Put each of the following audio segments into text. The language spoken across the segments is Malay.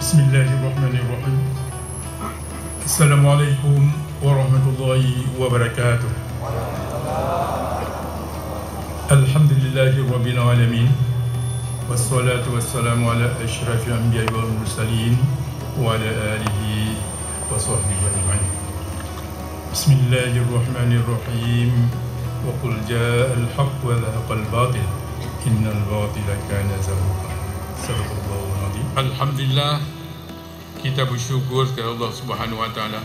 بسم الله الرحمن الرحيم السلام عليكم ورحمة الله وبركاته الحمد لله رب العالمين والصلاة والسلام على أشرف الأنبياء والمرسلين وعلى آله وصحبه أجمعين بسم الله الرحمن الرحيم وقل جاء الحق وذهق الباطل إن الباطل كان زهوقا Alhamdulillah kita bersyukur kepada Allah Subhanahu Wa Taala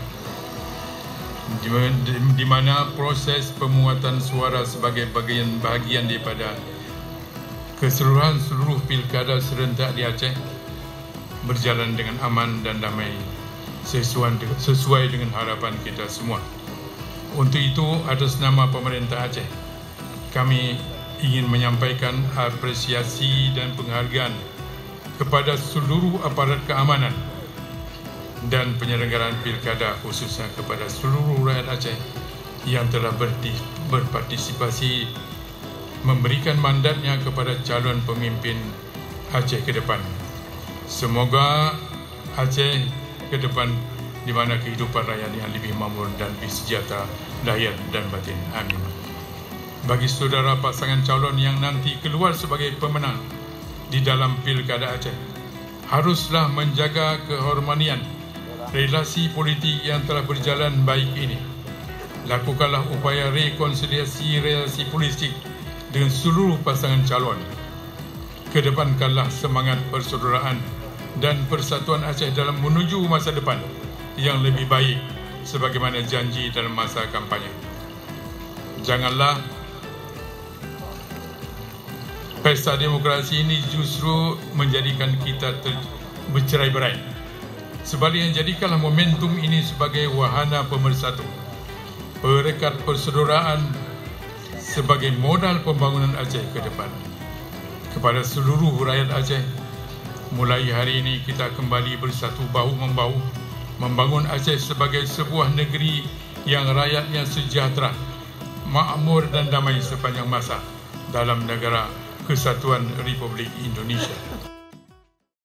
di, mana proses pemuatan suara sebagai bagian bahagian daripada keseluruhan seluruh pilkada serentak di Aceh berjalan dengan aman dan damai sesuai dengan harapan kita semua. Untuk itu atas nama pemerintah Aceh kami ingin menyampaikan apresiasi dan penghargaan kepada seluruh aparat keamanan dan penyelenggaraan pilkada khususnya kepada seluruh rakyat Aceh yang telah berpartisipasi memberikan mandatnya kepada calon pemimpin Aceh ke depan. Semoga Aceh ke depan di mana kehidupan rakyat yang lebih makmur dan lebih sejahtera lahir dan batin. Amin. Bagi saudara pasangan calon yang nanti keluar sebagai pemenang di dalam pilkada Aceh, haruslah menjaga kehormatian relasi politik yang telah berjalan baik ini. Lakukanlah upaya rekonsiliasi relasi politik dengan seluruh pasangan calon. Kedepankanlah semangat persaudaraan dan persatuan Aceh dalam menuju masa depan yang lebih baik sebagaimana janji dalam masa kampanye. Janganlah pesta demokrasi ini justru menjadikan kita bercerai-berai Sebaliknya jadikanlah momentum ini sebagai wahana pemersatu. Perekat persaudaraan sebagai modal pembangunan Aceh ke depan. Kepada seluruh rakyat Aceh, mulai hari ini kita kembali bersatu bahu-membahu membangun Aceh sebagai sebuah negeri yang rakyatnya sejahtera, makmur dan damai sepanjang masa dalam negara Kesatuan Republik Indonesia.